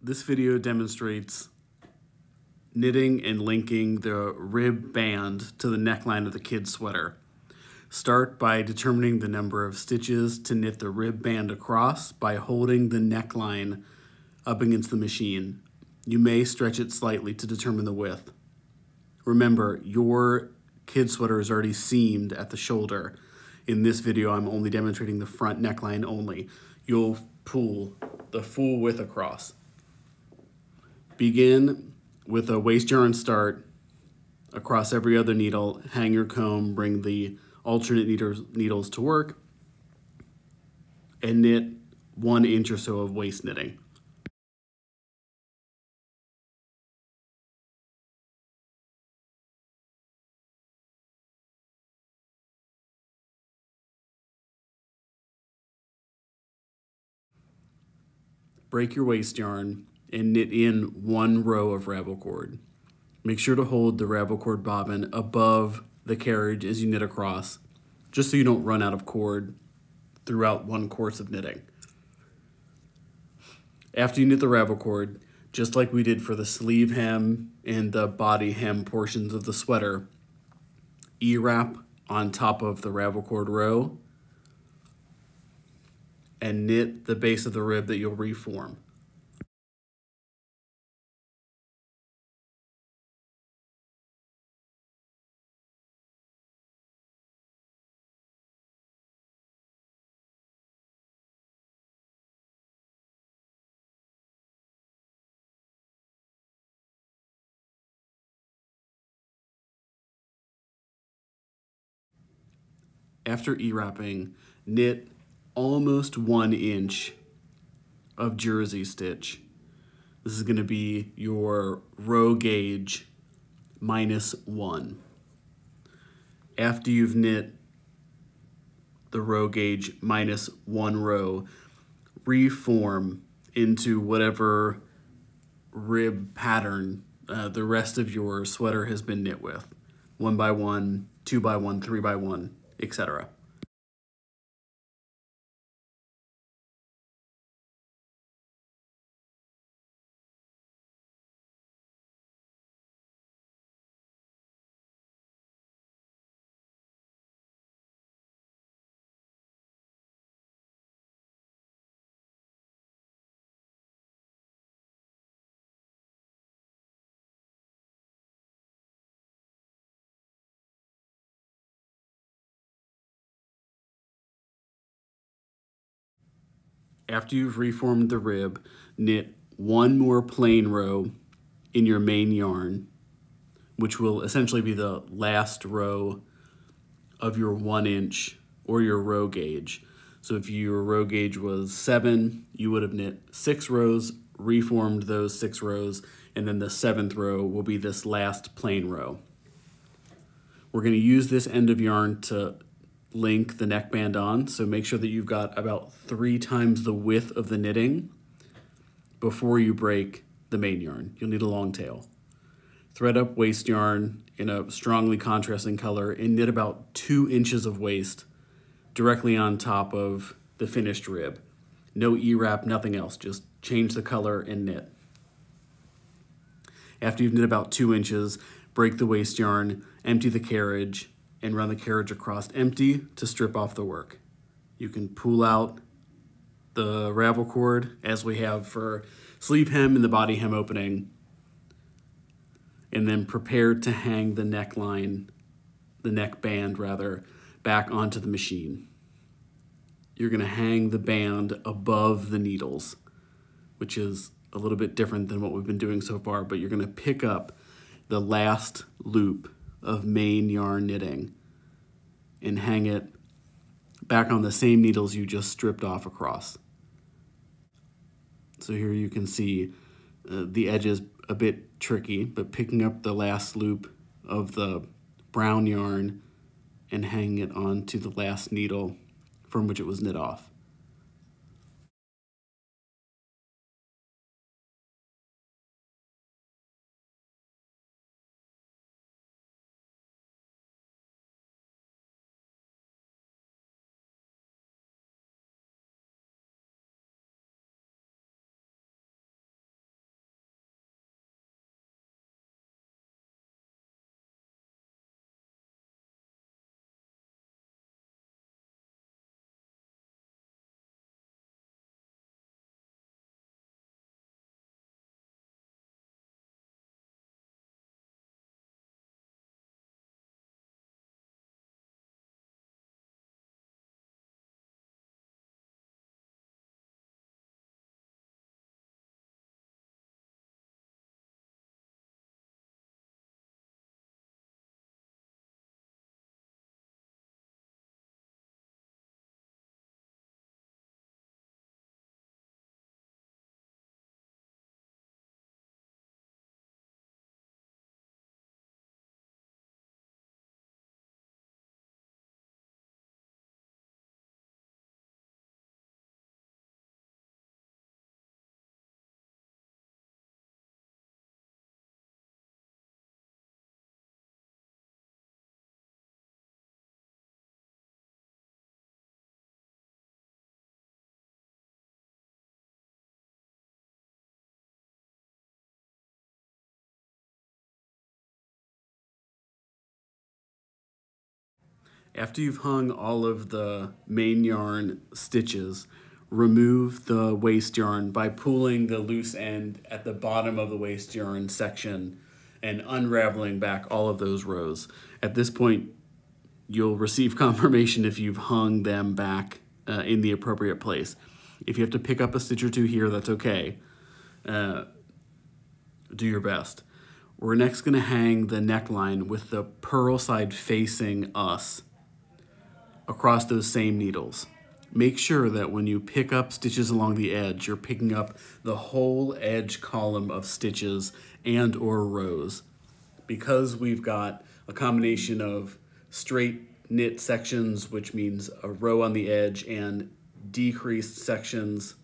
this video demonstrates knitting and linking the rib band to the neckline of the kid's sweater. Start by determining the number of stitches to knit the rib band across by holding the neckline up against the machine. You may stretch it slightly to determine the width. Remember, your kid sweater is already seamed at the shoulder. In this video, I'm only demonstrating the front neckline only. You'll pull the full width across. Begin with a waste yarn start across every other needle, hang your comb, bring the alternate needles to work, and knit one inch or so of waste knitting. break your waste yarn, and knit in one row of ravel cord. Make sure to hold the ravel cord bobbin above the carriage as you knit across, just so you don't run out of cord throughout one course of knitting. After you knit the ravel cord, just like we did for the sleeve hem and the body hem portions of the sweater, E-wrap on top of the ravel cord row and knit the base of the rib that you'll reform. After E-wrapping, knit almost one inch of jersey stitch. This is gonna be your row gauge minus one. After you've knit the row gauge minus one row, reform into whatever rib pattern uh, the rest of your sweater has been knit with. One by one, two by one, three by one, etc. after you've reformed the rib, knit one more plain row in your main yarn, which will essentially be the last row of your one inch or your row gauge. So if your row gauge was seven, you would have knit six rows, reformed those six rows, and then the seventh row will be this last plain row. We're gonna use this end of yarn to link the neckband on. So make sure that you've got about three times the width of the knitting before you break the main yarn. You'll need a long tail. Thread up waste yarn in a strongly contrasting color and knit about two inches of waste directly on top of the finished rib. No E-wrap, nothing else, just change the color and knit. After you've knit about two inches, break the waste yarn, empty the carriage, and run the carriage across empty to strip off the work. You can pull out the ravel cord as we have for sleeve hem and the body hem opening and then prepare to hang the neckline, the neck band rather, back onto the machine. You're gonna hang the band above the needles, which is a little bit different than what we've been doing so far, but you're gonna pick up the last loop of main yarn knitting and hang it back on the same needles you just stripped off across. So here you can see uh, the edge is a bit tricky, but picking up the last loop of the brown yarn and hanging it onto the last needle from which it was knit off. After you've hung all of the main yarn stitches, remove the waste yarn by pulling the loose end at the bottom of the waste yarn section and unraveling back all of those rows. At this point, you'll receive confirmation if you've hung them back uh, in the appropriate place. If you have to pick up a stitch or two here, that's okay. Uh, do your best. We're next going to hang the neckline with the purl side facing us across those same needles. Make sure that when you pick up stitches along the edge, you're picking up the whole edge column of stitches and or rows. Because we've got a combination of straight knit sections, which means a row on the edge, and decreased sections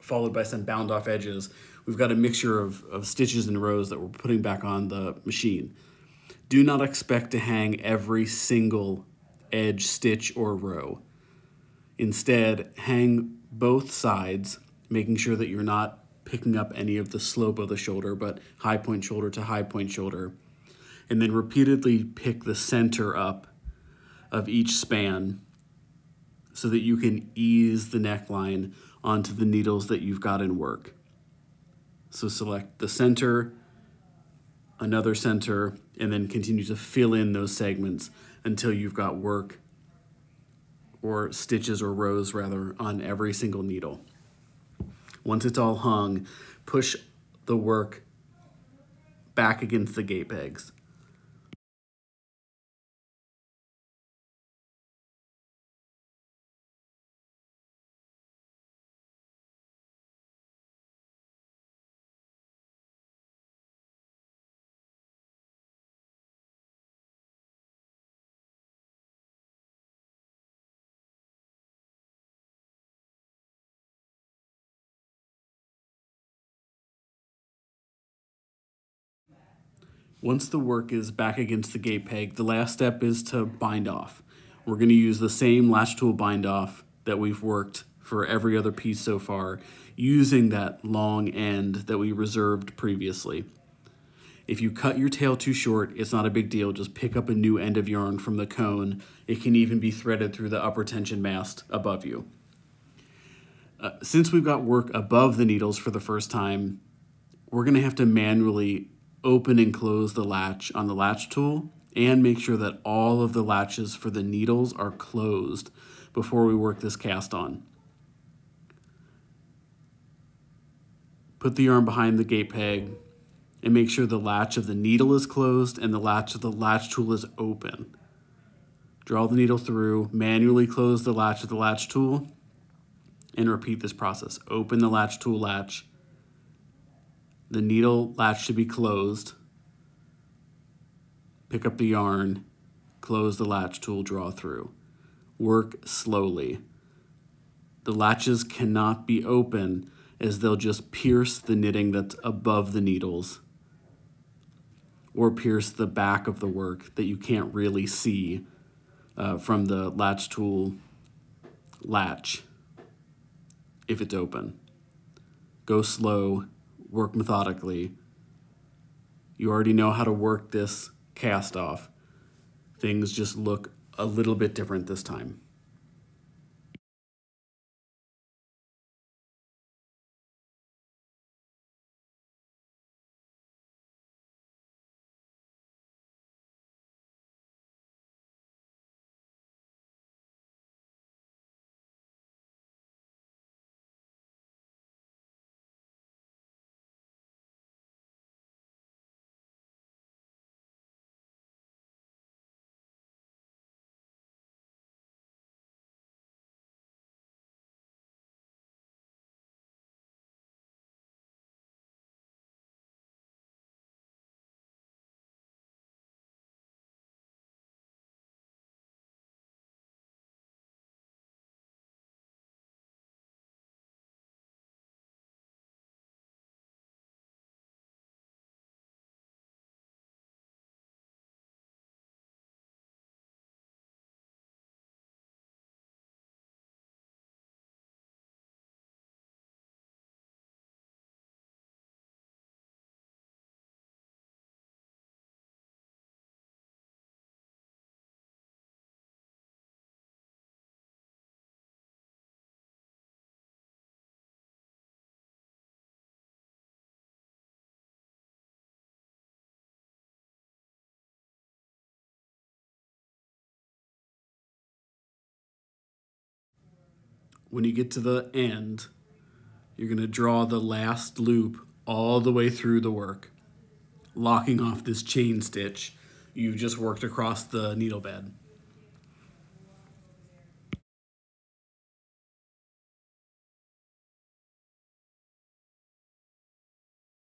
followed by some bound off edges, we've got a mixture of, of stitches and rows that we're putting back on the machine. Do not expect to hang every single edge stitch or row. Instead, hang both sides, making sure that you're not picking up any of the slope of the shoulder, but high point shoulder to high point shoulder. And then repeatedly pick the center up of each span so that you can ease the neckline onto the needles that you've got in work. So select the center, another center, and then continue to fill in those segments until you've got work or stitches or rows rather on every single needle. Once it's all hung, push the work back against the gate pegs. Once the work is back against the gate peg, the last step is to bind off. We're going to use the same latch tool bind off that we've worked for every other piece so far, using that long end that we reserved previously. If you cut your tail too short, it's not a big deal. Just pick up a new end of yarn from the cone. It can even be threaded through the upper tension mast above you. Uh, since we've got work above the needles for the first time, we're going to have to manually open and close the latch on the latch tool and make sure that all of the latches for the needles are closed before we work this cast on. Put the yarn behind the gate peg and make sure the latch of the needle is closed and the latch of the latch tool is open. Draw the needle through, manually close the latch of the latch tool, and repeat this process. Open the latch tool latch, the needle latch should be closed. Pick up the yarn, close the latch tool, draw through. Work slowly. The latches cannot be open as they'll just pierce the knitting that's above the needles or pierce the back of the work that you can't really see uh, from the latch tool latch if it's open. Go slow work methodically. You already know how to work this cast off. Things just look a little bit different this time. When you get to the end, you're going to draw the last loop all the way through the work, locking off this chain stitch you've just worked across the needle bed.